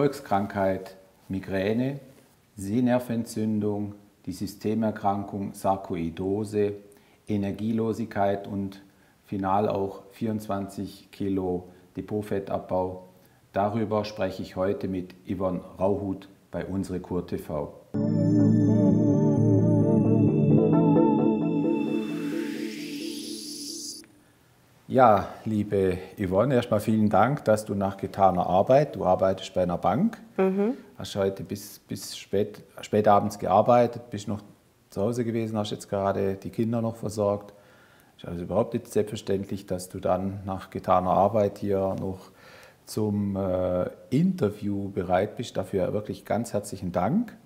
Volkskrankheit Migräne, Sehnervenentzündung, die Systemerkrankung Sarkoidose, Energielosigkeit und final auch 24 Kilo Depotfettabbau. Darüber spreche ich heute mit Yvonne Rauhut bei Unsere Kur TV. Ja, liebe Yvonne, erstmal vielen Dank, dass du nach getaner Arbeit, du arbeitest bei einer Bank, mhm. hast heute bis, bis spät, spät abends gearbeitet, bist noch zu Hause gewesen, hast jetzt gerade die Kinder noch versorgt. Ist also überhaupt nicht selbstverständlich, dass du dann nach getaner Arbeit hier noch zum äh, Interview bereit bist. Dafür wirklich ganz herzlichen Dank.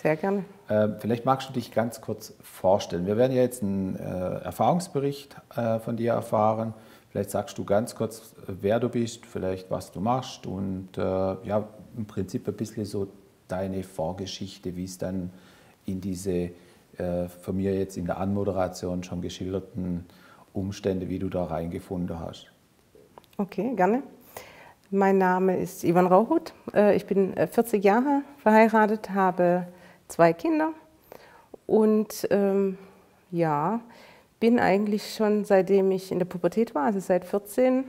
Sehr gerne. Äh, vielleicht magst du dich ganz kurz vorstellen. Wir werden ja jetzt einen äh, Erfahrungsbericht äh, von dir erfahren. Vielleicht sagst du ganz kurz, wer du bist, vielleicht was du machst und äh, ja, im Prinzip ein bisschen so deine Vorgeschichte, wie es dann in diese äh, von mir jetzt in der Anmoderation schon geschilderten Umstände, wie du da reingefunden hast. Okay, gerne. Mein Name ist Ivan Rauhut. Äh, ich bin 40 äh, Jahre verheiratet, habe zwei Kinder und ähm, ja, bin eigentlich schon seitdem ich in der Pubertät war, also seit 14,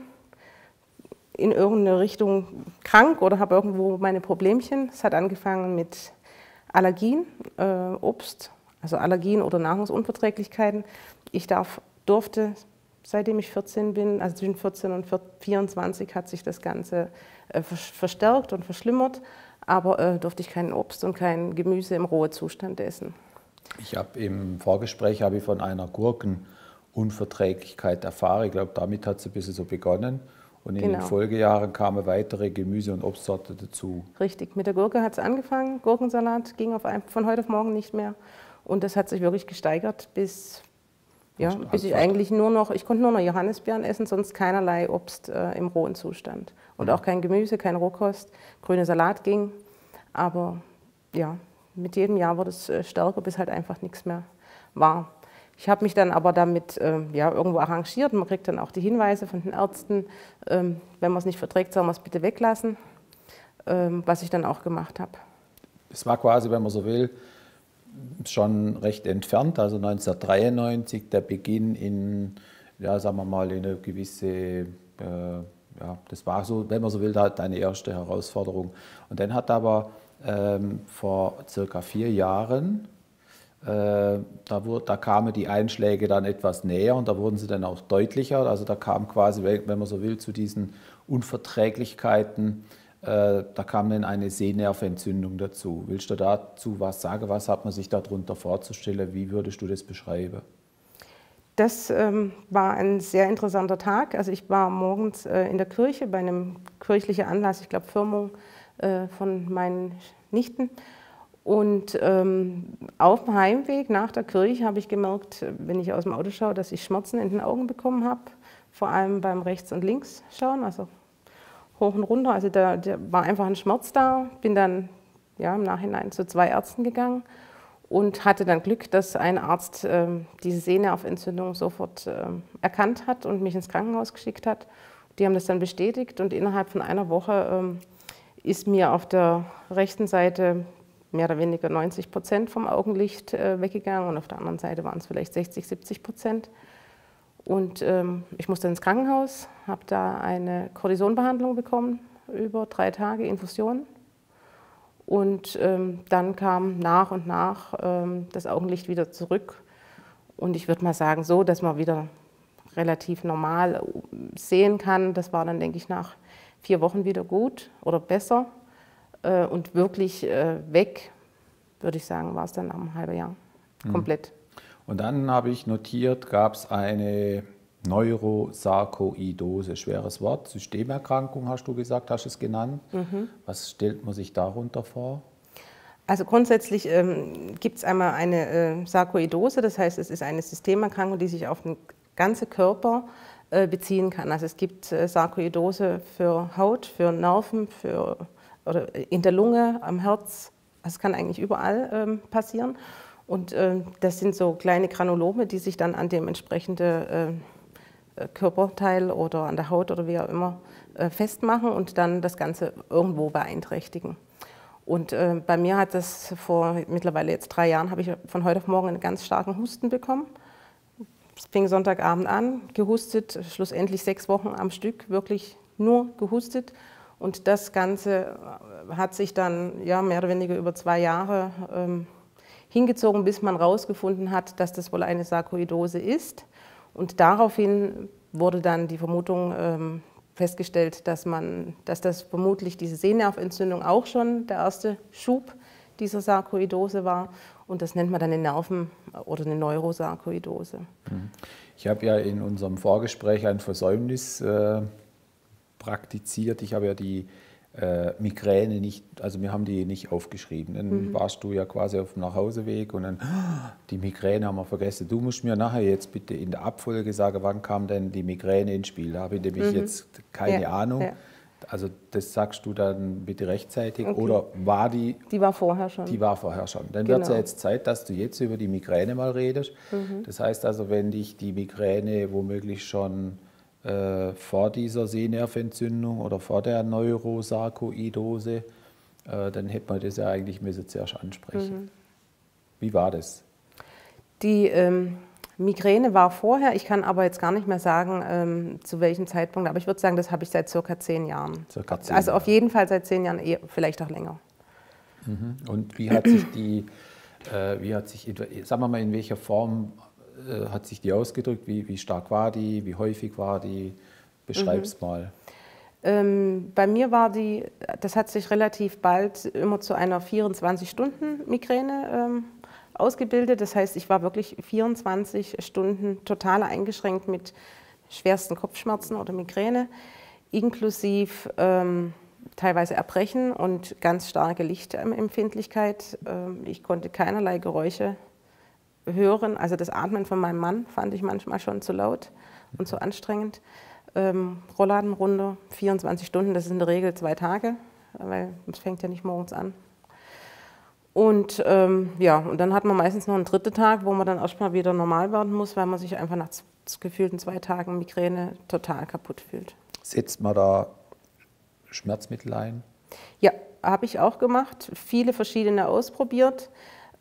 in irgendeine Richtung krank oder habe irgendwo meine Problemchen. Es hat angefangen mit Allergien, äh, Obst, also Allergien oder Nahrungsunverträglichkeiten. Ich darf, durfte, seitdem ich 14 bin, also zwischen 14 und 24 hat sich das Ganze äh, verstärkt und verschlimmert, aber äh, durfte ich kein Obst und kein Gemüse im rohen Zustand essen. Ich habe im Vorgespräch habe ich von einer Gurkenunverträglichkeit erfahren. Ich glaube, damit hat es ein bisschen so begonnen. Und in genau. den Folgejahren kamen weitere Gemüse- und Obstsorten dazu. Richtig, mit der Gurke hat es angefangen. Gurkensalat ging ein, von heute auf morgen nicht mehr. Und das hat sich wirklich gesteigert bis, ja, bis ich eigentlich nur noch, ich konnte nur noch Johannisbeeren essen, sonst keinerlei Obst äh, im rohen Zustand. Und mhm. auch kein Gemüse, kein Rohkost. Grüner Salat ging. Aber ja, mit jedem Jahr wurde es äh, stärker, bis halt einfach nichts mehr war. Ich habe mich dann aber damit äh, ja, irgendwo arrangiert. Man kriegt dann auch die Hinweise von den Ärzten, ähm, wenn man es nicht verträgt, soll man es bitte weglassen, ähm, was ich dann auch gemacht habe. Es war quasi, wenn man so will, schon recht entfernt, also 1993 der Beginn in, ja, sagen wir mal, in eine gewisse, äh, ja, das war so, wenn man so will, deine erste Herausforderung. Und dann hat aber ähm, vor circa vier Jahren. Äh, da, wurde, da, kamen die Einschläge dann etwas näher und da wurden sie dann auch deutlicher. Also da kam quasi, wenn man so will, zu diesen Unverträglichkeiten, äh, da kam dann eine Sehnervenentzündung dazu. Willst du dazu was sagen? Was hat man sich darunter vorzustellen? Wie würdest du das beschreiben? Das ähm, war ein sehr interessanter Tag. Also ich war morgens äh, in der Kirche bei einem kirchlichen Anlass, ich glaube Firmung äh, von meinen Nichten. Und ähm, auf dem Heimweg nach der Kirche habe ich gemerkt, wenn ich aus dem Auto schaue, dass ich Schmerzen in den Augen bekommen habe, vor allem beim Rechts- und Linksschauen, also hoch und runter. Also da, da, war einfach ein Schmerz da. Bin dann ja, im Nachhinein zu zwei Ärzten gegangen und hatte dann Glück, dass ein Arzt äh, diese Sehnervenentzündung sofort äh, erkannt hat und mich ins Krankenhaus geschickt hat. Die haben das dann bestätigt und innerhalb von einer Woche äh, ist mir auf der rechten Seite mehr oder weniger 90 Prozent vom Augenlicht äh, weggegangen und auf der anderen Seite waren es vielleicht 60, 70 Prozent. Und ähm, ich musste ins Krankenhaus, habe da eine Kortisonbehandlung bekommen, über drei Tage Infusion. Und ähm, dann kam nach und nach ähm, das Augenlicht wieder zurück. Und ich würde mal sagen, so, dass man wieder relativ normal äh, sehen kann. Das war dann, denke ich, nach vier Wochen wieder gut oder besser. Äh, und wirklich äh, weg, würde ich sagen, war es dann nach einem halben Jahr. Mhm. Komplett. Und dann habe ich notiert, gab es eine Neurosarkoidose, schweres Wort, Systemerkrankung hast du gesagt, hast du es genannt. Mhm. Was stellt man sich darunter vor? Also grundsätzlich ähm, gibt es einmal eine äh, Sarkoidose, das heißt, es ist eine Systemerkrankung, die sich auf den ganzen Körper beziehen kann. Also es gibt äh, Sarkoidose für Haut, für Nerven, für, oder in der Lunge, am Herz. Das kann eigentlich überall ähm, passieren. Und äh, das sind so kleine Granulome, die sich dann an dem entsprechenden äh, Körperteil oder an der Haut oder wie auch immer äh, festmachen und dann das Ganze irgendwo beeinträchtigen. Und äh, bei mir hat das vor mittlerweile jetzt drei Jahren, habe ich von heute auf morgen einen ganz starken Husten bekommen. Es fing Sonntagabend an, gehustet, schlussendlich sechs Wochen am Stück, wirklich nur gehustet. Und das Ganze hat sich dann ja, mehr oder weniger über zwei Jahre ähm, hingezogen, bis man herausgefunden hat, dass das wohl eine Sarkoidose ist. Und daraufhin wurde dann die Vermutung ähm, festgestellt, dass, man, dass das vermutlich diese Sehnerventzündung auch schon der erste Schub dieser Sarkoidose war. Und das nennt man dann eine Nerven- oder eine Neurosarkoidose. Ich habe ja in unserem Vorgespräch ein Versäumnis äh, praktiziert. Ich habe ja die äh, Migräne nicht, also wir haben die nicht aufgeschrieben. Dann mhm. warst du ja quasi auf dem Nachhauseweg und dann, die Migräne haben wir vergessen. Du musst mir nachher jetzt bitte in der Abfolge sagen, wann kam denn die Migräne ins Spiel? Da habe ich nämlich mhm. jetzt keine ja, Ahnung. Ja. Also das sagst du dann bitte rechtzeitig okay. oder war die? Die war vorher schon. Die war vorher schon. Dann genau. wird es ja jetzt Zeit, dass du jetzt über die Migräne mal redest. Mhm. Das heißt also, wenn dich die Migräne womöglich schon äh, vor dieser Sehnerventzündung oder vor der Neurosarkoidose, äh, dann hätte man das ja eigentlich müssen zuerst ansprechen. Mhm. Wie war das? Die ähm, Migräne war vorher, ich kann aber jetzt gar nicht mehr sagen, ähm, zu welchem Zeitpunkt, aber ich würde sagen, das habe ich seit circa zehn Jahren. Circa zehn also auf jeden Fall seit zehn Jahren, vielleicht auch länger. Mhm. Und wie hat sich die, äh, wie hat sich, sagen wir mal, in welcher Form äh, hat sich die ausgedrückt? Wie, wie stark war die? Wie häufig war die? Beschreib es mhm. mal. Ähm, bei mir war die, das hat sich relativ bald immer zu einer 24-Stunden-Migräne ähm, ausgebildet. Das heißt, ich war wirklich 24 Stunden total eingeschränkt mit schwersten Kopfschmerzen oder Migräne, inklusive ähm, teilweise Erbrechen und ganz starke Lichtempfindlichkeit. Ähm, ich konnte keinerlei Geräusche hören. Also das Atmen von meinem Mann fand ich manchmal schon zu laut und zu anstrengend. Ähm, Rollladenrunde, 24 Stunden, das ist in der Regel zwei Tage, weil es fängt ja nicht morgens an. Und ähm, ja, und dann hat man meistens noch einen dritten Tag, wo man dann erstmal wieder normal werden muss, weil man sich einfach nach gefühlten zwei Tagen Migräne total kaputt fühlt. Setzt man da Schmerzmittel ein? Ja, habe ich auch gemacht, viele verschiedene ausprobiert.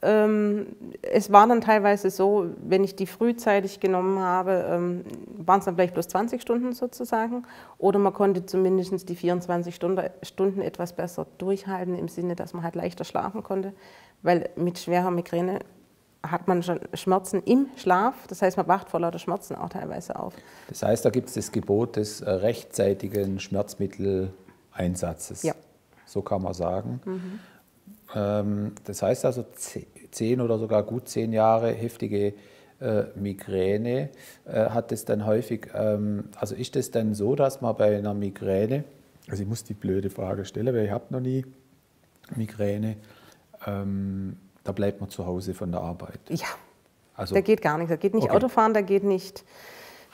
Ähm, es war dann teilweise so, wenn ich die frühzeitig genommen habe, ähm, waren es dann vielleicht bloß 20 Stunden sozusagen. Oder man konnte zumindest die 24 Stunden etwas besser durchhalten, im Sinne, dass man halt leichter schlafen konnte. Weil mit schwerer Migräne hat man schon Schmerzen im Schlaf. Das heißt, man wacht vor lauter Schmerzen auch teilweise auf. Das heißt, da gibt es das Gebot des äh, rechtzeitigen Schmerzmitteleinsatzes. Ja. So kann man sagen. Mhm. Ähm, das heißt also zehn oder sogar gut zehn Jahre heftige äh, Migräne äh, hat es dann häufig, ähm, also ist es dann so, dass man bei einer Migräne, also ich muss die blöde Frage stellen, weil ich habe noch nie Migräne, ähm, da bleibt man zu Hause von der Arbeit. Ja, also, da geht gar nichts, da geht nicht okay. Autofahren, da geht nicht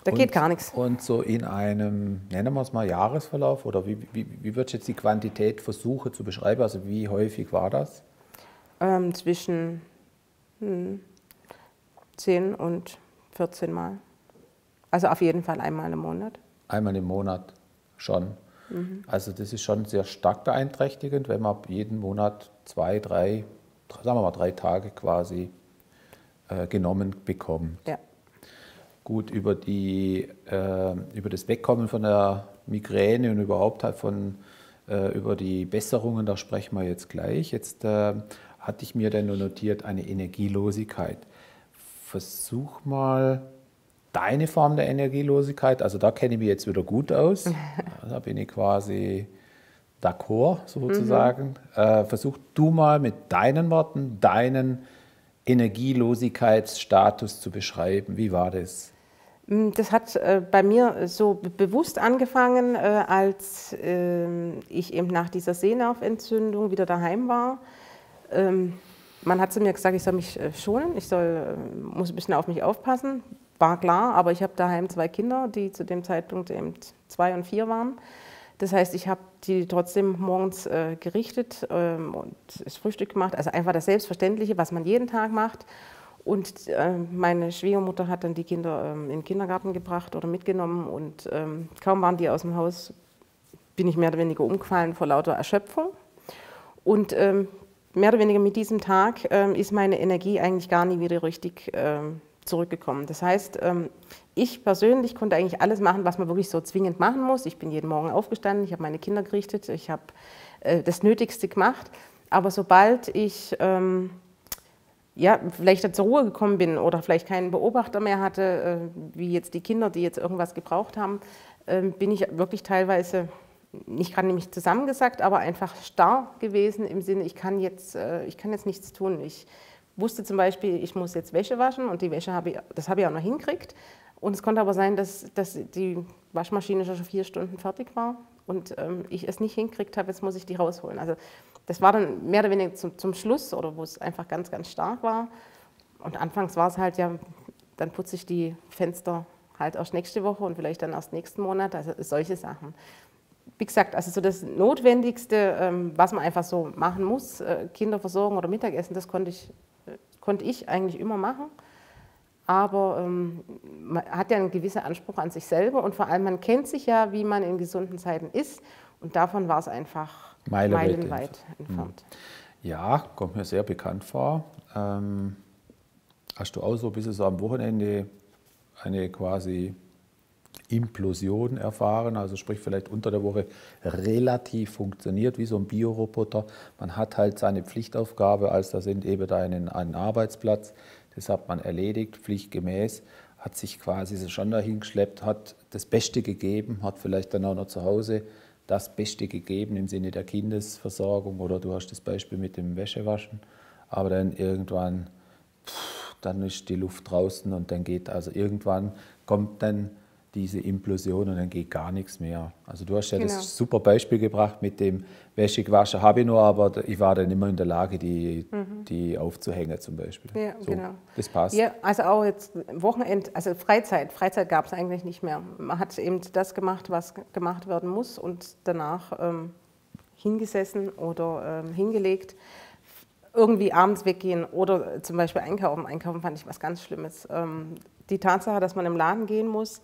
da und, geht gar nichts. Und so in einem, nennen wir es mal Jahresverlauf, oder wie, wie, wie wird jetzt die Quantität versuche zu beschreiben? Also wie häufig war das? Ähm, zwischen hm, 10 und 14 Mal. Also auf jeden Fall einmal im Monat. Einmal im Monat schon. Mhm. Also das ist schon sehr stark beeinträchtigend, wenn man jeden Monat zwei, drei, sagen wir mal drei Tage quasi äh, genommen bekommt. Ja gut über, die, äh, über das Wegkommen von der Migräne und überhaupt halt von, äh, über die Besserungen, da sprechen wir jetzt gleich. Jetzt äh, hatte ich mir dann nur notiert eine Energielosigkeit. Versuch mal deine Form der Energielosigkeit, also da kenne ich mich jetzt wieder gut aus, da bin ich quasi d'accord sozusagen. Mhm. versuch du mal mit deinen Worten deinen Energielosigkeitsstatus zu beschreiben. Wie war das? Mm, das hat äh, bei mir so bewusst angefangen, äh, als ähm, ich eben nach dieser Sehnerventzündung wieder daheim war. Ähm, man hat zu mir gesagt, ich soll mich äh, schonen, ich soll, muss ein bisschen auf mich aufpassen. War klar, aber ich habe daheim zwei Kinder, die zu dem Zeitpunkt eben zwei und vier waren. Das heißt, ich habe die trotzdem morgens gerichtet ähm, und das Frühstück gemacht, also einfach das Selbstverständliche, was man jeden Tag macht. Und äh, meine Schwiegermutter hat dann die Kinder ähm, in den Kindergarten gebracht oder mitgenommen und ähm, kaum waren die aus dem Haus, bin ich mehr oder weniger umgefallen vor lauter Erschöpfung. Und ähm, mehr oder weniger mit diesem Tag ähm, ist meine Energie eigentlich gar nie wieder richtig ähm, zurückgekommen. Das heißt, ähm, ich persönlich konnte eigentlich alles machen, was man wirklich so zwingend machen muss. Ich bin jeden Morgen aufgestanden, ich habe meine Kinder gerichtet, ich habe äh, das Nötigste gemacht. Aber sobald ich ähm, ja, vielleicht zur Ruhe gekommen bin oder vielleicht keinen Beobachter mehr hatte, äh, wie jetzt die Kinder, die jetzt irgendwas gebraucht haben, äh, bin ich wirklich teilweise nicht gerade nämlich zusammengesagt, aber einfach starr gewesen im Sinne, ich kann jetzt, äh, ich kann jetzt nichts tun. Ich wusste zum Beispiel, ich muss jetzt Wäsche waschen und die Wäsche habe ich, das habe ich auch noch hingekriegt. Und es konnte aber sein, dass, dass die Waschmaschine schon vier Stunden fertig war und ähm, ich es nicht hingekriegt habe, jetzt muss ich die rausholen. Also das war dann mehr oder weniger zum, zum Schluss oder wo es einfach ganz, ganz stark war. Und anfangs war es halt ja, dann putze ich die Fenster halt erst nächste Woche und vielleicht dann erst nächsten Monat, also solche Sachen. Wie gesagt, also so das Notwendigste, ähm, was man einfach so machen muss, äh, Kinder versorgen oder Mittagessen, das konnte ich, äh, konnte ich eigentlich immer machen. Aber ähm, man hat ja einen gewissen Anspruch an sich selber und vor allem man kennt sich ja, wie man in gesunden Zeiten ist. Und davon war es einfach meilenweit, meilenweit entfernt. Mhm. Ja, kommt mir sehr bekannt vor. Ähm, hast du auch so ein bisschen so am Wochenende eine quasi Implosion erfahren, also sprich vielleicht unter der Woche relativ funktioniert wie so ein Bioroboter. Man hat halt seine Pflichtaufgabe, als da sind eben da einen, einen Arbeitsplatz, das hat man erledigt, pflichtgemäß, hat sich quasi schon dahin geschleppt, hat das Beste gegeben, hat vielleicht dann auch noch zu Hause das Beste gegeben im Sinne der Kindesversorgung oder du hast das Beispiel mit dem Wäschewaschen, aber dann irgendwann, pff, dann ist die Luft draußen und dann geht, also irgendwann kommt dann diese Implosion und dann geht gar nichts mehr. Also du hast ja genau. das super Beispiel gebracht mit dem Wäschewaschen, habe ich nur, aber ich war dann immer in der Lage, die, mhm. die aufzuhängen zum Beispiel. Ja, so, genau. Das passt. Ja, also auch jetzt Wochenend, also Freizeit, Freizeit gab es eigentlich nicht mehr. Man hat eben das gemacht, was gemacht werden muss und danach ähm, hingesessen oder ähm, hingelegt irgendwie abends weggehen oder zum Beispiel einkaufen. Einkaufen fand ich was ganz Schlimmes. Ähm, die Tatsache, dass man im Laden gehen muss,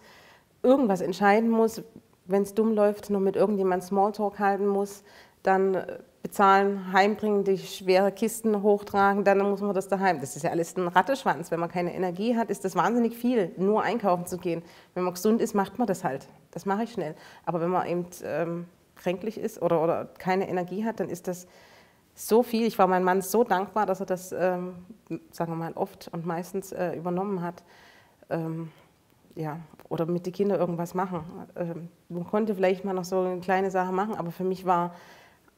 irgendwas entscheiden muss, wenn es dumm läuft, noch mit irgendjemandem Smalltalk halten muss, dann äh, bezahlen, heimbringen, die schwere Kisten hochtragen, dann muss man das daheim. Das ist ja alles ein Ratteschwanz. Wenn man keine Energie hat, ist das wahnsinnig viel, nur einkaufen zu gehen. Wenn man gesund ist, macht man das halt. Das mache ich schnell. Aber wenn man eben ähm, kränklich ist oder, oder keine Energie hat, dann ist das so viel. Ich war meinem Mann so dankbar, dass er das, ähm, sagen wir mal, oft und meistens äh, übernommen hat. Ähm, ja, oder mit den Kindern irgendwas machen. Ähm, man konnte vielleicht mal noch so eine kleine Sache machen, aber für mich war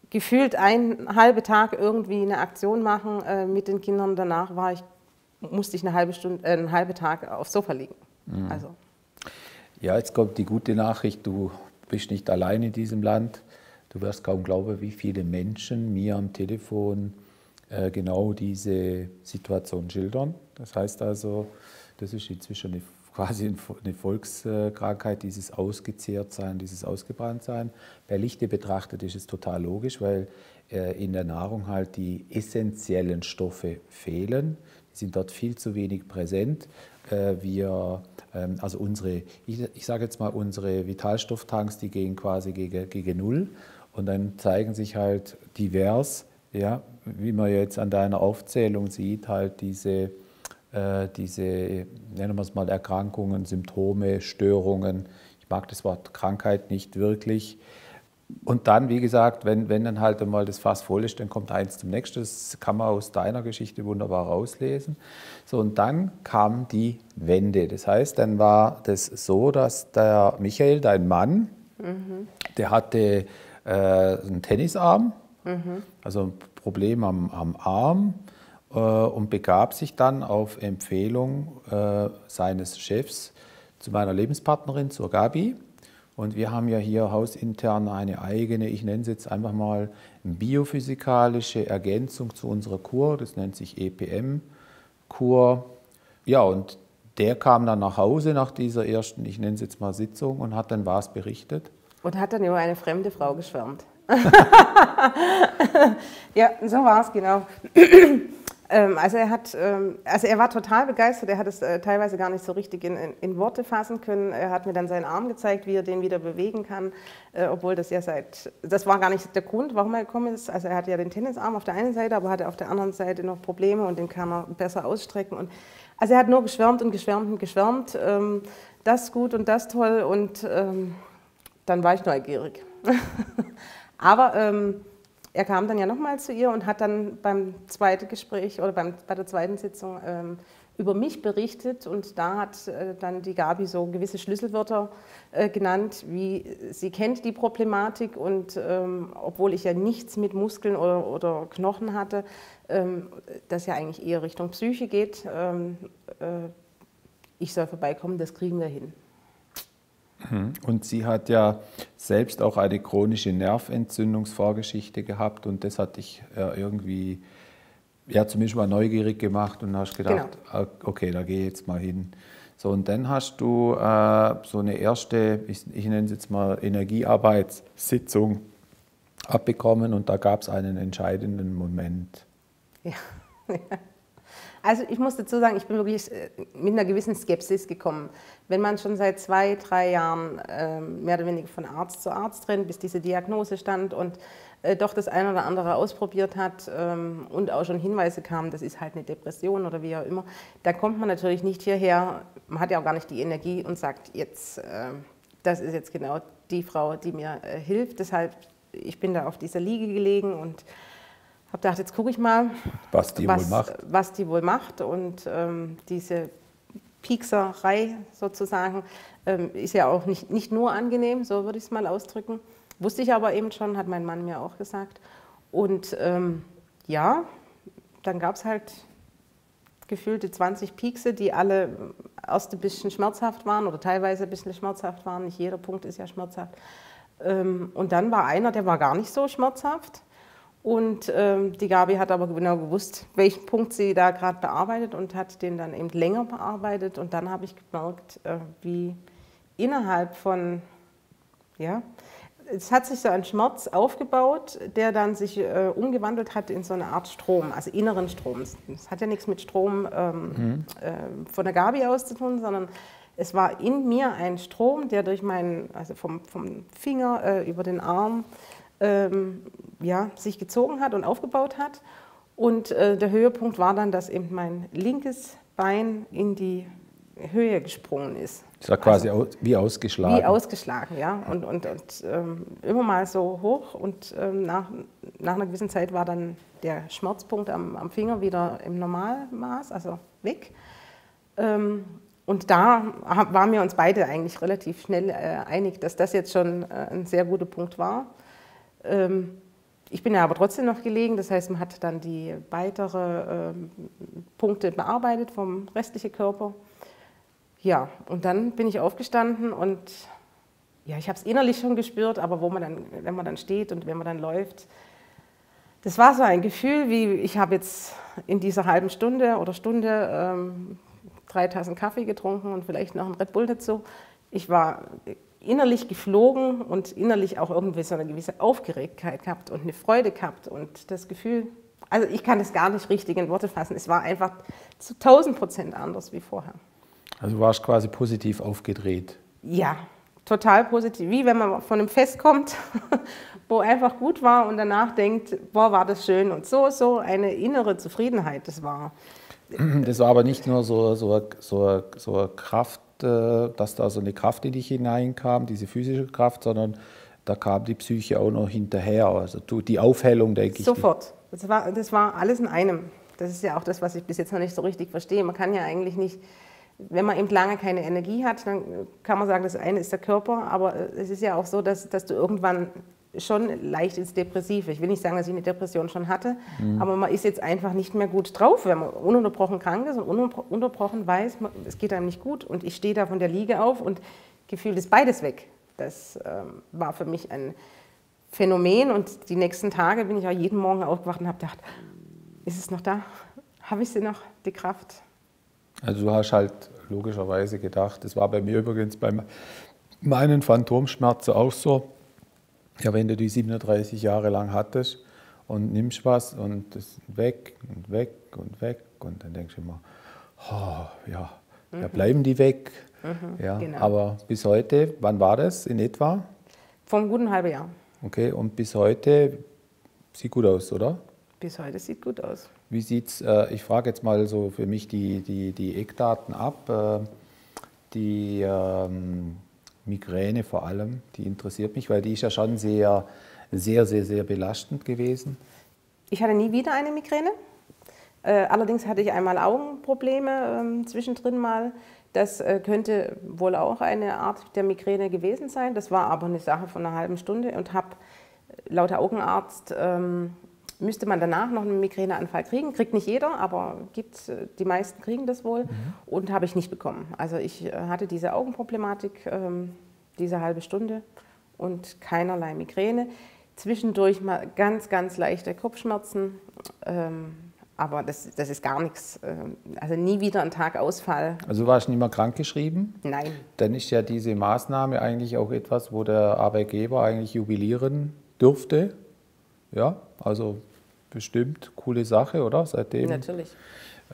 gefühlt ein halber Tag irgendwie eine Aktion machen äh, mit den Kindern. Danach war ich, musste ich eine halbe Stunde, äh, einen halben Tag aufs Sofa liegen. Mhm. Also. Ja, jetzt kommt die gute Nachricht, du bist nicht allein in diesem Land. Du wirst kaum glauben, wie viele Menschen mir am Telefon äh, genau diese Situation schildern. Das heißt also, das ist inzwischen eine quasi eine Volkskrankheit, dieses Ausgezehrtsein, dieses Ausgebranntsein. Bei Lichte betrachtet ist es total logisch, weil äh, in der Nahrung halt die essentiellen Stoffe fehlen. Die sind dort viel zu wenig präsent. Äh, wir, ähm, also unsere, ich, sage jetzt mal, unsere Vitalstofftanks, die gehen quasi gegen, gegen Null. Und dann zeigen sich halt divers, ja, wie man jetzt an deiner Aufzählung sieht, halt diese diese, nennen wir es mal, Erkrankungen, Symptome, Störungen. Ich mag das Wort Krankheit nicht wirklich. Und dann, wie gesagt, wenn, wenn dann halt einmal das Fass voll ist, dann kommt eins zum nächsten. Das kann man aus deiner Geschichte wunderbar rauslesen. So, und dann kam die Wende. Das heißt, dann war das so, dass der Michael, dein Mann, mhm. der hatte äh, einen Tennisarm, mhm. also ein Problem am, am Arm. Äh, und begab sich dann auf Empfehlung äh, seines Chefs zu meiner Lebenspartnerin, zur Gabi. Und wir haben ja hier hausintern eine eigene, ich nenne es jetzt einfach mal biophysikalische Ergänzung zu unserer Kur, das nennt sich EPM-Kur. Ja, und der kam dann nach Hause nach dieser ersten, ich nenne es jetzt mal Sitzung und hat dann was berichtet. Und hat dann über eine fremde Frau geschwärmt. ja, so war es genau. Ähm, also er hat, ähm, also er war total begeistert. Er hat es äh, teilweise gar nicht so richtig in, in, in, Worte fassen können. Er hat mir dann seinen Arm gezeigt, wie er den wieder bewegen kann, äh, obwohl das ja seit, das war gar nicht der Grund, warum er gekommen ist. Also er hatte ja den Tennisarm auf der einen Seite, aber hatte auf der anderen Seite noch Probleme und den kann er besser ausstrecken. Und also er hat nur geschwärmt und geschwärmt und geschwärmt. Ähm, das gut und das toll und dann war ich neugierig. aber er kam dann ja nochmal zu ihr und hat dann beim zweiten Gespräch oder beim, bei der zweiten Sitzung ähm, über mich berichtet und da hat äh, dann die Gabi so gewisse Schlüsselwörter äh, genannt, wie sie kennt die Problematik und ähm, obwohl ich ja nichts mit Muskeln oder, oder Knochen hatte, ähm, das ja eigentlich eher Richtung Psyche geht, ähm, äh, ich soll vorbeikommen, das kriegen wir hin. Und sie hat ja selbst auch eine chronische Nerventzündungsvorgeschichte gehabt und das hat dich ja irgendwie, ja zumindest mal neugierig gemacht und hast gedacht, genau. Ah, okay, da gehe ich jetzt mal hin. So, und dann hast du äh, so eine erste, ich, ich nenne es jetzt mal Energiearbeitssitzung abbekommen und da gab es einen entscheidenden Moment. Ja. Also ich muss dazu sagen, ich bin wirklich äh, mit einer gewissen Skepsis gekommen. Wenn man schon seit zwei, drei Jahren äh, mehr oder weniger von Arzt zu Arzt rennt, bis diese Diagnose stand und äh, doch das eine oder andere ausprobiert hat ähm, und auch schon Hinweise kamen, das ist halt eine Depression oder wie auch immer, da kommt man natürlich nicht hierher, man hat ja auch gar nicht die Energie und sagt, jetzt, äh, das ist jetzt genau die Frau, die mir äh, hilft. Deshalb, ich bin da auf dieser Liege gelegen und habe gedacht, jetzt gucke ich mal, was die was, wohl macht. Was die wohl macht. Und ähm, diese Piekserei sozusagen ähm, ist ja auch nicht, nicht nur angenehm, so würde ich es mal ausdrücken. Wusste ich aber eben schon, hat mein Mann mir auch gesagt. Und ähm, ja, dann gab es halt gefühlte 20 Piekse, die alle erst ein bisschen schmerzhaft waren oder teilweise ein bisschen schmerzhaft waren. Nicht jeder Punkt ist ja schmerzhaft. Ähm, und dann war einer, der war gar nicht so schmerzhaft. Und ähm, die Gabi hat aber genau gewusst, welchen Punkt sie da gerade bearbeitet und hat den dann eben länger bearbeitet. Und dann habe ich gemerkt, äh, wie innerhalb von, ja, es hat sich so ein Schmerz aufgebaut, der dann sich äh, umgewandelt hat in so eine Art Strom, also inneren Strom. Das hat ja nichts mit Strom ähm, mhm. äh, von der Gabi aus zu tun, sondern es war in mir ein Strom, der durch meinen, also vom, vom Finger äh, über den Arm ähm, ja, sich gezogen hat und aufgebaut hat. Und äh, der Höhepunkt war dann, dass eben mein linkes Bein in die Höhe gesprungen ist. Das war quasi also, wie ausgeschlagen. Wie ausgeschlagen, ja. Und, und, und ähm, immer mal so hoch. Und ähm, nach, nach einer gewissen Zeit war dann der Schmerzpunkt am, am Finger wieder im Normalmaß, also weg. Ähm, und da waren wir uns beide eigentlich relativ schnell äh, einig, dass das jetzt schon äh, ein sehr guter Punkt war. Ähm, ich bin ja aber trotzdem noch gelegen, das heißt, man hat dann die weiteren äh, Punkte bearbeitet vom restlichen Körper. Ja, und dann bin ich aufgestanden und ja, ich habe es innerlich schon gespürt, aber wo man dann, wenn man dann steht und wenn man dann läuft, das war so ein Gefühl, wie ich habe jetzt in dieser halben Stunde oder Stunde ähm, drei Tassen Kaffee getrunken und vielleicht noch ein Red Bull dazu. Ich war innerlich geflogen und innerlich auch irgendwie so eine gewisse Aufgeregtheit gehabt und eine Freude gehabt und das Gefühl, also ich kann das gar nicht richtig in Worte fassen, es war einfach zu 1000 Prozent anders wie vorher. Also du warst quasi positiv aufgedreht. Ja, total positiv, wie wenn man von einem Fest kommt, wo einfach gut war und danach denkt, boah, war das schön und so, so eine innere Zufriedenheit, das war. Das war aber nicht nur so, so, so, so Kraft, dass da so eine Kraft in dich hineinkam, diese physische Kraft, sondern da kam die Psyche auch noch hinterher. Also die Aufhellung, denke ich. Sofort. Das war, das war alles in einem. Das ist ja auch das, was ich bis jetzt noch nicht so richtig verstehe. Man kann ja eigentlich nicht, wenn man eben lange keine Energie hat, dann kann man sagen, das eine ist der Körper, aber es ist ja auch so, dass, dass du irgendwann schon leicht ins Depressive. Ich will nicht sagen, dass ich eine Depression schon hatte, mhm. aber man ist jetzt einfach nicht mehr gut drauf, wenn man ununterbrochen krank ist und ununterbrochen weiß, es geht einem nicht gut und ich stehe da von der Liege auf und gefühlt ist beides weg. Das ähm, war für mich ein Phänomen und die nächsten Tage bin ich auch jeden Morgen aufgewacht und habe gedacht, ist es noch da? Habe ich sie noch, die Kraft? Also du hast halt logischerweise gedacht, das war bei mir übrigens bei meinen Phantomschmerzen auch so, ja, wenn du die 37 Jahre lang hattest und nimmst was und das weg und weg und weg und dann denkst du immer, oh, ja, mhm. ja, bleiben die weg. Mhm, ja, genau. Aber bis heute, wann war das in etwa? Vor einem guten halben Jahr. Okay, und bis heute sieht gut aus, oder? Bis heute sieht gut aus. Wie sieht's, äh, ich frage jetzt mal so für mich die, die, die Eckdaten ab. Äh, die ähm, Migräne vor allem, die interessiert mich, weil die ist ja schon sehr, sehr, sehr, sehr belastend gewesen. Ich hatte nie wieder eine Migräne. Äh, allerdings hatte ich einmal Augenprobleme äh, zwischendrin mal. Das äh, könnte wohl auch eine Art der Migräne gewesen sein. Das war aber eine Sache von einer halben Stunde und habe äh, laut Augenarzt ähm, müsste man danach noch einen Migräneanfall kriegen. Kriegt nicht jeder, aber gibt, äh, die meisten kriegen das wohl. Mhm. Und habe ich nicht bekommen. Also ich äh, hatte diese Augenproblematik, ähm, diese halbe Stunde und keinerlei Migräne. Zwischendurch mal ganz, ganz leichte Kopfschmerzen. Ähm, aber das, das ist gar nichts. Ähm, also nie wieder ein Tag Ausfall. Also warst du nicht mehr krankgeschrieben? Nein. Dann ist ja diese Maßnahme eigentlich auch etwas, wo der Arbeitgeber eigentlich jubilieren dürfte. Ja, also bestimmt coole Sache, oder? Seitdem. Natürlich.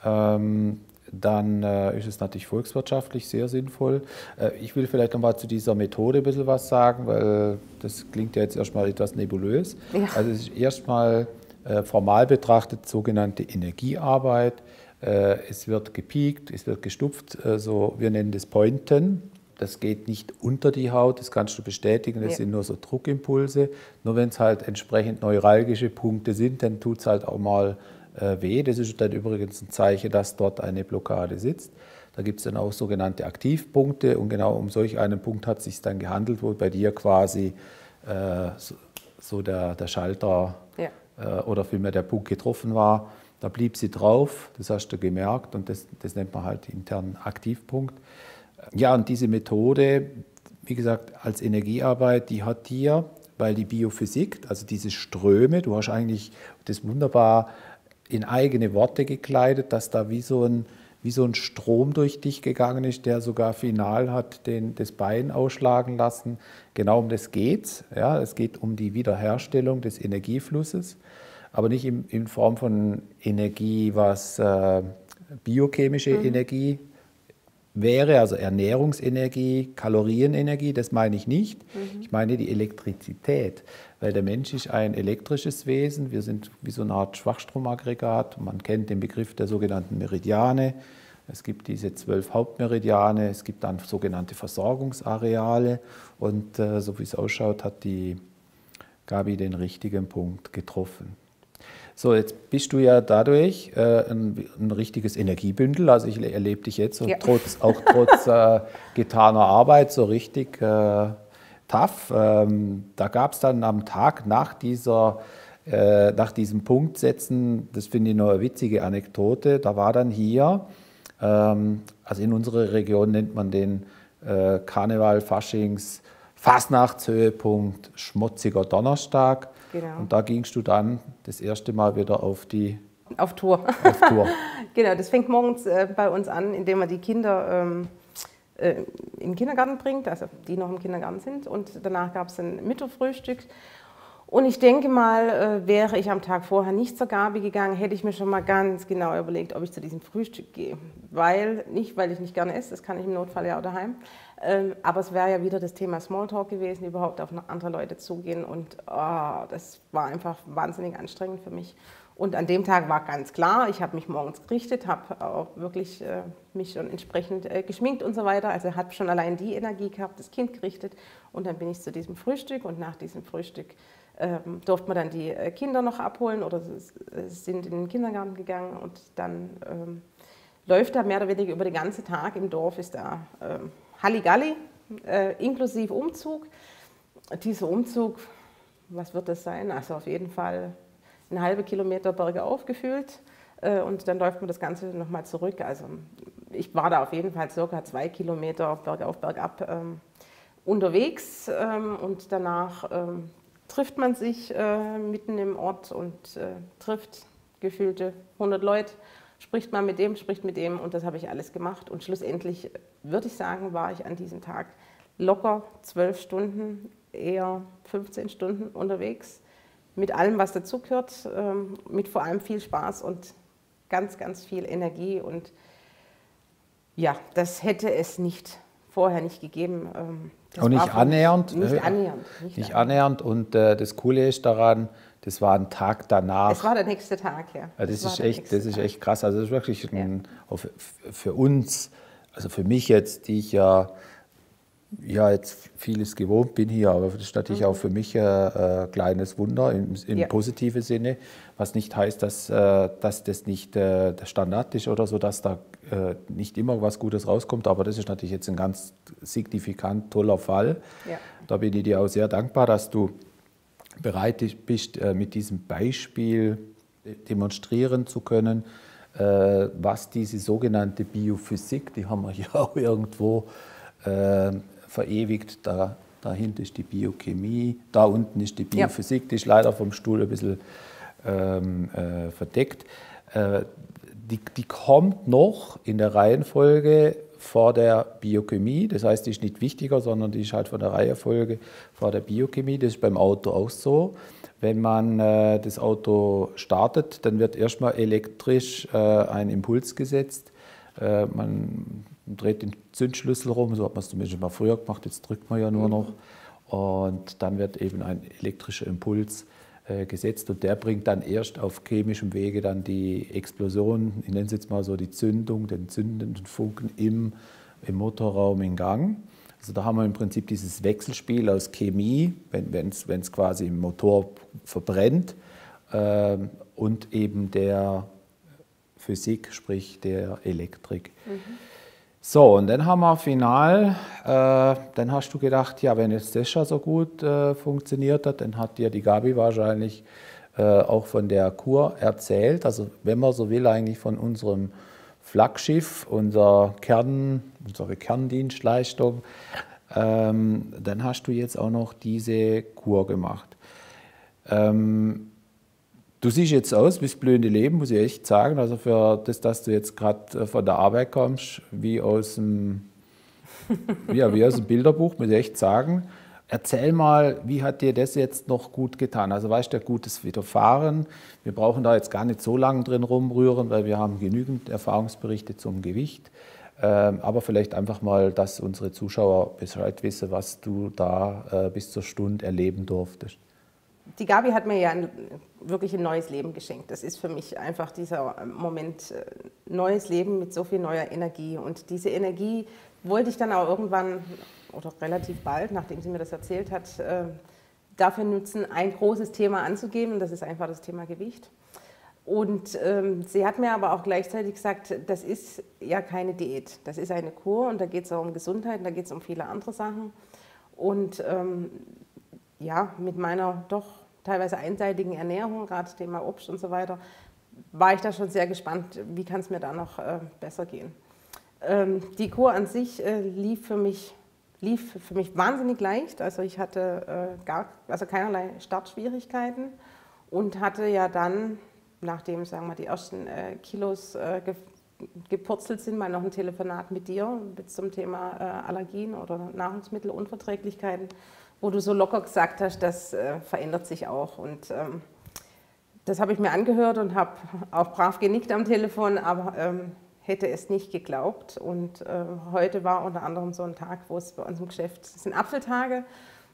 Ähm, dann äh, ist es natürlich volkswirtschaftlich sehr sinnvoll. Äh, ich will vielleicht noch mal zu dieser Methode ein bisschen was sagen, weil das klingt ja jetzt erstmal etwas nebulös. Ja. Also es ist erstmal äh, formal betrachtet sogenannte Energiearbeit. Äh, es wird gepiekt, es wird gestupft, äh, so, wir nennen das Pointen. Das geht nicht unter die Haut, das kannst du bestätigen, das ja. sind nur so Druckimpulse. Nur wenn es halt entsprechend neuralgische Punkte sind, dann tut es halt auch mal äh, weh. Das ist dann übrigens ein Zeichen, dass dort eine Blockade sitzt. Da gibt es dann auch sogenannte Aktivpunkte und genau um solch einen Punkt hat es sich dann gehandelt, wo bei dir quasi äh, so, der, der Schalter ja. äh, oder vielmehr der Punkt getroffen war. Da blieb sie drauf, das hast du gemerkt und das, das nennt man halt internen Aktivpunkt. Ja, und diese Methode, wie gesagt, als Energiearbeit, die hat dir, weil die Biophysik, also diese Ströme, du hast eigentlich das wunderbar in eigene Worte gekleidet, dass da wie so ein, wie so ein Strom durch dich gegangen ist, der sogar final hat den, das Bein ausschlagen lassen. Genau um das geht Ja, es geht um die Wiederherstellung des Energieflusses, aber nicht in, in Form von Energie, was äh, biochemische mhm. Energie wäre, also Ernährungsenergie, Kalorienenergie, das meine ich nicht. Mhm. Ich meine die Elektrizität, weil der Mensch ist ein elektrisches Wesen. Wir sind wie so eine Art Schwachstromaggregat. Man kennt den Begriff der sogenannten Meridiane. Es gibt diese zwölf Hauptmeridiane, es gibt dann sogenannte Versorgungsareale und äh, so wie es ausschaut, hat die Gabi den richtigen Punkt getroffen. So, jetzt bist du ja dadurch äh, ein, ein, richtiges Energiebündel. Also ich erlebe dich jetzt ja. trotz, auch trotz äh, getaner Arbeit so richtig äh, tough. Ähm, da gab es dann am Tag nach dieser äh, nach diesem Punktsetzen, das finde ich noch eine witzige Anekdote, da war dann hier, ähm, also in unserer Region nennt man den äh, Karneval, Faschings, Fasnachtshöhepunkt, schmutziger Donnerstag. Genau. Und da gingst du dann das erste Mal wieder auf die auf Tour. Auf Tour. genau, das fängt morgens äh, bei uns an, indem man die Kinder ähm, äh, in den Kindergarten bringt, also die noch im Kindergarten sind. Und danach gab es ein Mittwochfrühstück. Und ich denke mal, äh, wäre ich am Tag vorher nicht zur Gabi gegangen, hätte ich mir schon mal ganz genau überlegt, ob ich zu diesem Frühstück gehe. Weil, nicht weil ich nicht gerne esse, das kann ich im Notfall ja auch daheim, aber es wäre ja wieder das Thema Smalltalk gewesen, überhaupt auf andere Leute zugehen. Und oh, das war einfach wahnsinnig anstrengend für mich. Und an dem Tag war ganz klar, ich habe mich morgens gerichtet, habe auch wirklich äh, mich schon entsprechend äh, geschminkt und so weiter. Also habe schon allein die Energie gehabt, das Kind gerichtet. Und dann bin ich zu diesem Frühstück und nach diesem Frühstück ähm, durfte man dann die äh, Kinder noch abholen oder sind in den Kindergarten gegangen und dann ähm, läuft da mehr oder weniger über den ganzen Tag im Dorf, ist da ähm, Halligalli, äh, inklusive Umzug. Dieser Umzug, was wird das sein? Also auf jeden Fall eine halbe Kilometer bergauf gefühlt äh, und dann läuft man das Ganze nochmal zurück. Also ich war da auf jeden Fall circa zwei Kilometer bergauf, bergab ähm, unterwegs ähm, und danach ähm, trifft man sich äh, mitten im Ort und äh, trifft gefühlte 100 Leute spricht man mit dem, spricht mit dem und das habe ich alles gemacht. Und schlussendlich würde ich sagen, war ich an diesem Tag locker zwölf Stunden, eher 15 Stunden unterwegs mit allem, was dazugehört, ähm, mit vor allem viel Spaß und ganz, ganz viel Energie. Und ja, das hätte es nicht vorher nicht gegeben. Ähm, das Auch nicht annähernd. Nicht äh, annähernd. Nicht, nicht annähernd. Und äh, das Coole ist daran, das war ein Tag danach. Es war der nächste Tag, ja. Das, das ist, echt, das ist echt krass. Also das ist wirklich ein, ja. für uns, also für mich jetzt, die ich ja, ja jetzt vieles gewohnt bin hier, aber das ist natürlich mhm. auch für mich ein, ein kleines Wunder im, im ja. positiven Sinne, was nicht heißt, dass, äh, dass das nicht äh, der Standard ist oder so, dass da äh, nicht immer was Gutes rauskommt, aber das ist natürlich jetzt ein ganz signifikant toller Fall. Ja. Da bin ich dir auch sehr dankbar, dass du bereit bist, äh, mit diesem Beispiel demonstrieren zu können, äh, was diese sogenannte Biophysik, die haben wir ja auch irgendwo äh, verewigt, da, dahinter ist die Biochemie, da unten ist die Biophysik, die ist leider vom Stuhl ein bisschen ähm, äh, verdeckt. Äh, die, die kommt noch in der Reihenfolge vor der Biochemie. Das heißt, die ist nicht wichtiger, sondern die ist halt von der Reihenfolge vor der Biochemie. Das ist beim Auto auch so. Wenn man äh, das Auto startet, dann wird erstmal elektrisch äh, ein Impuls gesetzt. Äh, man dreht den Zündschlüssel rum, so hat man es zumindest mal früher gemacht, jetzt drückt man ja nur noch. Und dann wird eben ein elektrischer Impuls gesetzt und der bringt dann erst auf chemischem Wege dann die Explosion, ich nenne es jetzt mal so die Zündung, den zündenden Funken im, im Motorraum in Gang. Also da haben wir im Prinzip dieses Wechselspiel aus Chemie, wenn es quasi im Motor verbrennt, äh, und eben der Physik, sprich der Elektrik. Mhm. So, und dann haben wir final, äh, dann hast du gedacht, ja, wenn jetzt das schon so gut äh, funktioniert hat, dann hat dir die Gabi wahrscheinlich äh, auch von der Kur erzählt. Also, wenn man so will, eigentlich von unserem Flaggschiff, unser Kern, unsere Kerndienstleistung, ähm, dann hast du jetzt auch noch diese Kur gemacht. Ähm, Du siehst jetzt aus wie das blühende Leben, muss ich echt sagen. Also für das, dass du jetzt gerade äh, von der Arbeit kommst, wie aus dem, ja, wie aus dem Bilderbuch, muss ich echt sagen. Erzähl mal, wie hat dir das jetzt noch gut getan? Also weißt du, gutes Widerfahren. Wir brauchen da jetzt gar nicht so lange drin rumrühren, weil wir haben genügend Erfahrungsberichte zum Gewicht. Ähm, aber vielleicht einfach mal, dass unsere Zuschauer Bescheid wissen, was du da äh, bis zur Stunde erleben durftest die Gabi hat mir ja ein, wirklich ein neues Leben geschenkt. Das ist für mich einfach dieser Moment, äh, neues Leben mit so viel neuer Energie. Und diese Energie wollte ich dann auch irgendwann oder relativ bald, nachdem sie mir das erzählt hat, äh, dafür nutzen, ein großes Thema anzugeben. Und das ist einfach das Thema Gewicht. Und ähm, sie hat mir aber auch gleichzeitig gesagt, das ist ja keine Diät, das ist eine Kur und da geht es auch um Gesundheit, da geht es um viele andere Sachen. Und ähm, ja, mit meiner doch teilweise einseitigen Ernährung, gerade Thema Obst und so weiter, war ich da schon sehr gespannt, wie kann es mir da noch äh, besser gehen. Ähm, die Kur an sich äh, lief, für mich, lief für mich wahnsinnig leicht. Also ich hatte äh, gar, also keinerlei Startschwierigkeiten und hatte ja dann, nachdem sagen wir, die ersten äh, Kilos äh, ge gepurzelt sind, mal noch ein Telefonat mit dir zum Thema äh, Allergien oder Nahrungsmittelunverträglichkeiten wo du so locker gesagt hast, das äh, verändert sich auch. Und ähm, das habe ich mir angehört und habe auch brav genickt am Telefon, aber ähm, hätte es nicht geglaubt. Und äh, heute war unter anderem so ein Tag, wo es bei uns im Geschäft es sind Apfeltage.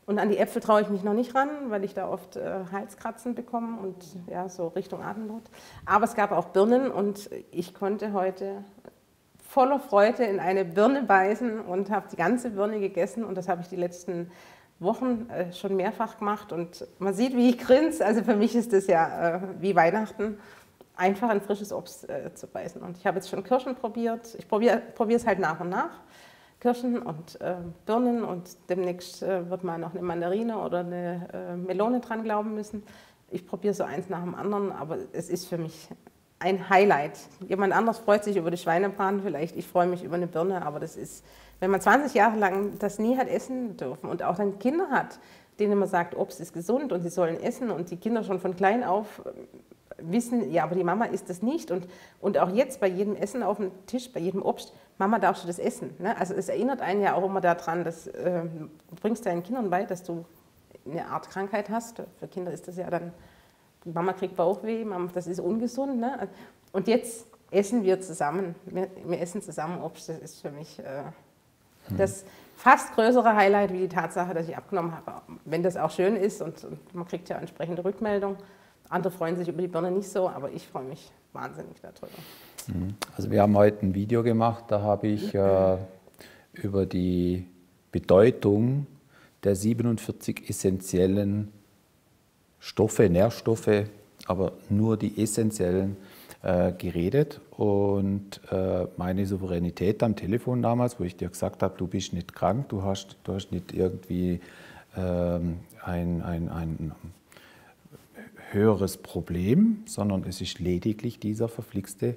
Und an die Äpfel traue ich mich noch nicht ran, weil ich da oft äh, Halskratzen bekomme und ja, so Richtung Atemnot. Aber es gab auch Birnen und ich konnte heute voller Freude in eine Birne beißen und habe die ganze Birne gegessen. Und das habe ich die letzten Wochen äh, schon mehrfach gemacht und man sieht, wie ich grinse. Also für mich ist das ja äh, wie Weihnachten, einfach ein frisches Obst äh, zu beißen. Und ich habe jetzt schon Kirschen probiert. Ich probiere es halt nach und nach. Kirschen und äh, Birnen und demnächst äh, wird mal noch eine Mandarine oder eine äh, Melone dran glauben müssen. Ich probiere so eins nach dem anderen, aber es ist für mich ein Highlight. Jemand anders freut sich über die Schweinebraten vielleicht, ich freue mich über eine Birne, aber das ist wenn man 20 Jahre lang das nie hat essen dürfen und auch dann Kinder hat, denen man sagt, Obst ist gesund und sie sollen essen und die Kinder schon von klein auf äh, wissen, ja, aber die Mama isst das nicht. Und, und auch jetzt bei jedem Essen auf dem Tisch, bei jedem Obst, Mama darfst du das essen. Ne? Also es erinnert einen ja auch immer daran, dass äh, du bringst deinen Kindern bei, dass du eine Art Krankheit hast. Für Kinder ist das ja dann Mama kriegt Bauchweh, Mama, das ist ungesund. Ne? Und jetzt essen wir zusammen. Wir, wir, essen zusammen Obst. Das ist für mich äh, hm. das fast größere Highlight wie die Tatsache, dass ich abgenommen habe. Wenn das auch schön ist und, und man kriegt ja entsprechende Rückmeldung. Andere freuen sich über die Birne nicht so, aber ich freue mich wahnsinnig darüber. Hm. Also wir haben heute ein Video gemacht, da habe ich äh, über die Bedeutung der 47 essentiellen Stoffe, Nährstoffe, aber nur die essentiellen äh, geredet. Und äh, meine Souveränität am Telefon damals, wo ich dir gesagt habe, du bist nicht krank, du hast, du hast nicht irgendwie ähm, ein, ein, ein höheres Problem, sondern es ist lediglich dieser verflixte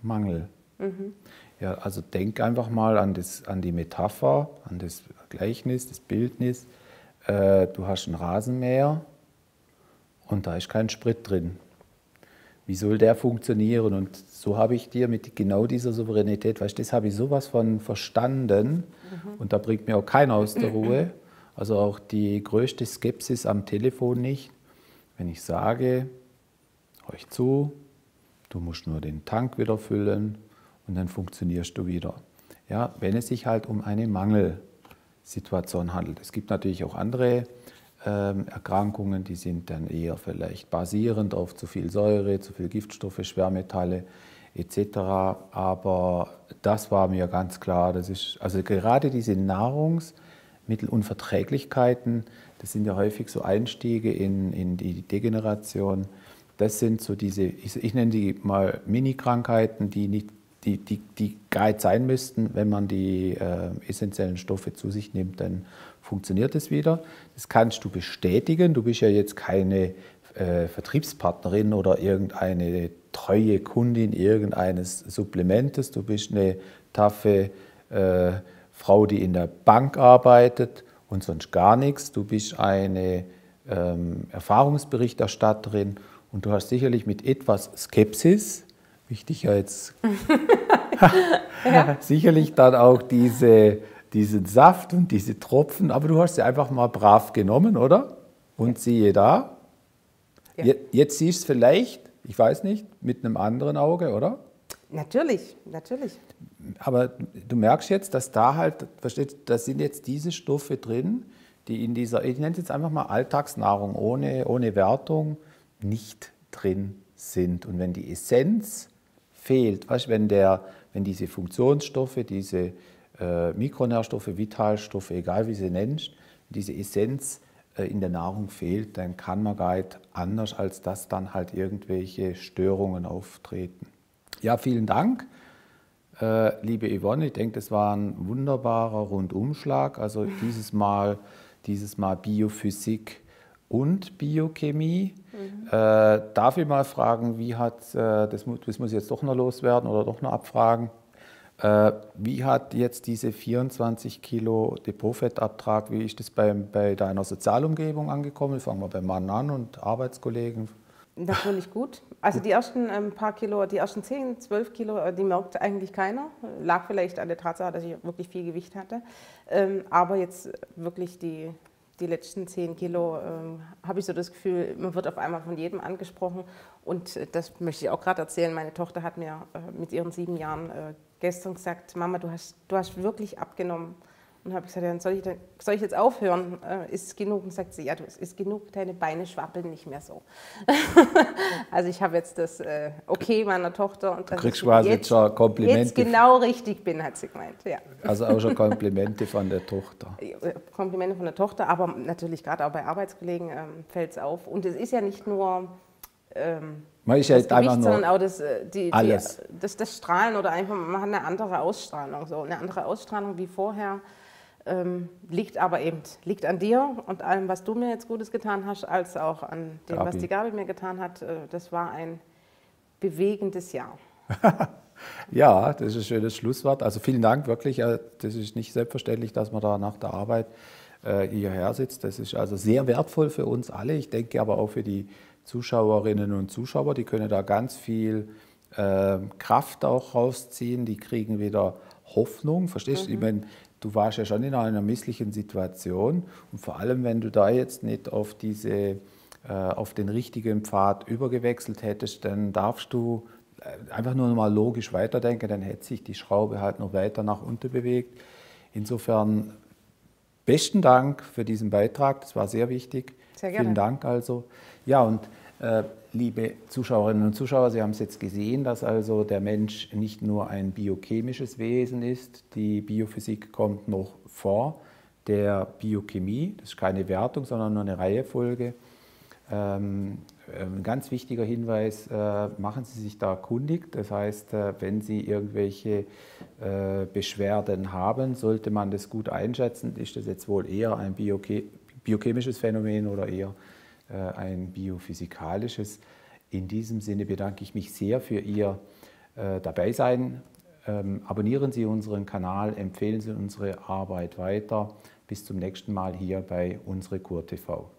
Mangel. Mhm. Ja, also denk einfach mal an, das, an die Metapher, an das Gleichnis, das Bildnis. Äh, du hast ein Rasenmäher und da ist kein Sprit drin. Wie soll der funktionieren? Und so habe ich dir mit genau dieser Souveränität, weißt du, das habe ich sowas von verstanden mhm. und da bringt mir auch keiner aus der Ruhe. Also auch die größte Skepsis am Telefon nicht. Wenn ich sage, euch zu, du musst nur den Tank wieder füllen und dann funktionierst du wieder. Ja, wenn es sich halt um eine Mangelsituation handelt. Es gibt natürlich auch andere ähm, Erkrankungen, die sind dann eher vielleicht basierend auf zu viel Säure, zu viel Giftstoffe, Schwermetalle etc. Aber das war mir ganz klar. Das ist, also gerade diese Nahrungsmittelunverträglichkeiten, das sind ja häufig so Einstiege in, in die Degeneration. Das sind so diese, ich, ich nenne die mal Mini-Krankheiten, die nicht die, die, die Guide sein müssten, wenn man die äh, essentiellen Stoffe zu sich nimmt, dann funktioniert es wieder. Das kannst du bestätigen. Du bist ja jetzt keine äh, Vertriebspartnerin oder irgendeine treue Kundin irgendeines Supplementes. Du bist eine taffe äh, Frau, die in der Bank arbeitet und sonst gar nichts. Du bist eine ähm, Erfahrungsberichterstatterin und du hast sicherlich mit etwas Skepsis ich dich ja jetzt sicherlich dann auch diese, diesen Saft und diese Tropfen, aber du hast sie einfach mal brav genommen, oder? Und ja. siehe da, ja. jetzt siehst du es vielleicht, ich weiß nicht, mit einem anderen Auge, oder? Natürlich, natürlich. Aber du merkst jetzt, dass da halt, versteht, da sind jetzt diese Stoffe drin, die in dieser, ich nenne es jetzt einfach mal Alltagsnahrung ohne, ohne Wertung, nicht drin sind. Und wenn die Essenz fehlt. Weißt, wenn, der, wenn diese Funktionsstoffe, diese äh, Mikronährstoffe, Vitalstoffe, egal wie sie nennst, diese Essenz äh, in der Nahrung fehlt, dann kann man gar nicht anders, als dass dann halt irgendwelche Störungen auftreten. Ja, vielen Dank, äh, liebe Yvonne. Ich denke, das war ein wunderbarer Rundumschlag. Also dieses Mal, dieses Mal Biophysik und Biochemie. Mhm. Äh, darf ich mal fragen, wie hat, äh, das, das, muss ich jetzt doch noch loswerden oder doch noch abfragen, äh, wie hat jetzt diese 24 Kilo Depotfettabtrag, wie ist das bei, bei deiner Sozialumgebung angekommen? Fangen wir beim Mann an und Arbeitskollegen. Natürlich gut. Also die ersten ähm, paar Kilo, die ersten 10, 12 Kilo, äh, die merkt eigentlich keiner. Lag vielleicht an der Tatsache, dass ich wirklich viel Gewicht hatte. Ähm, aber jetzt wirklich die die letzten zehn Kilo äh, habe ich so das Gefühl, man wird auf einmal von jedem angesprochen. Und äh, das möchte ich auch gerade erzählen. Meine Tochter hat mir äh, mit ihren sieben Jahren äh, gestern gesagt, Mama, du hast, du hast wirklich abgenommen. Und habe gesagt, ja, soll, ich, soll ich jetzt aufhören? Äh, ist es genug? Und sagt sie, ja, du, es ist genug, deine Beine schwappeln nicht mehr so. also ich habe jetzt das äh, Okay meiner Tochter. Und du kriegst quasi jetzt, schon Komplimente. Jetzt genau richtig bin, hat sie gemeint. Ja. Also auch schon Komplimente von der Tochter. Komplimente von der Tochter, aber natürlich gerade auch bei Arbeitskollegen ähm, fällt es auf. Und es ist ja nicht nur... Ähm, man ist ja das Gewicht, nur sondern auch das, äh, die, alles. Die, das, das Strahlen oder einfach, man hat eine andere Ausstrahlung, so eine andere Ausstrahlung wie vorher. Ähm, liegt aber eben liegt an dir und allem, was du mir jetzt Gutes getan hast, als auch an dem, was die Gabi mir getan hat. Äh, das war ein bewegendes Jahr. ja, das ist ein schönes Schlusswort. Also vielen Dank wirklich. Das ist nicht selbstverständlich, dass man da nach der Arbeit äh, hierher sitzt. Das ist also sehr wertvoll für uns alle. Ich denke aber auch für die Zuschauerinnen und Zuschauer. Die können da ganz viel äh, Kraft auch rausziehen. Die kriegen wieder Hoffnung. Verstehst du? Mhm. Ich meine, du warst ja schon in einer misslichen Situation und vor allem, wenn du da jetzt nicht auf diese äh, auf den richtigen Pfad übergewechselt hättest, dann darfst du äh, einfach nur mal logisch weiterdenken, dann hätte sich die Schraube halt noch weiter nach unten bewegt. Insofern besten Dank für diesen Beitrag, das war sehr wichtig. Sehr gerne. Vielen Dank also. Ja, und liebe Zuschauerinnen und Zuschauer, Sie haben es jetzt gesehen, dass also der Mensch nicht nur ein biochemisches Wesen ist. Die Biophysik kommt noch vor der Biochemie. Das ist keine Wertung, sondern nur eine Reihefolge. Ähm, ein ganz wichtiger Hinweis, äh, machen Sie sich da kundig. Das heißt, äh, wenn Sie irgendwelche äh, Beschwerden haben, sollte man das gut einschätzen. Ist das jetzt wohl eher ein biochemisches Phänomen oder eher ein biophysikalisches? In diesem Sinne bedanke ich mich sehr für Ihr Dabeisein. Ähm, abonnieren Sie unseren Kanal, empfehlen Sie unsere Arbeit weiter. Bis zum nächsten Mal hier bei Unsere Kur TV.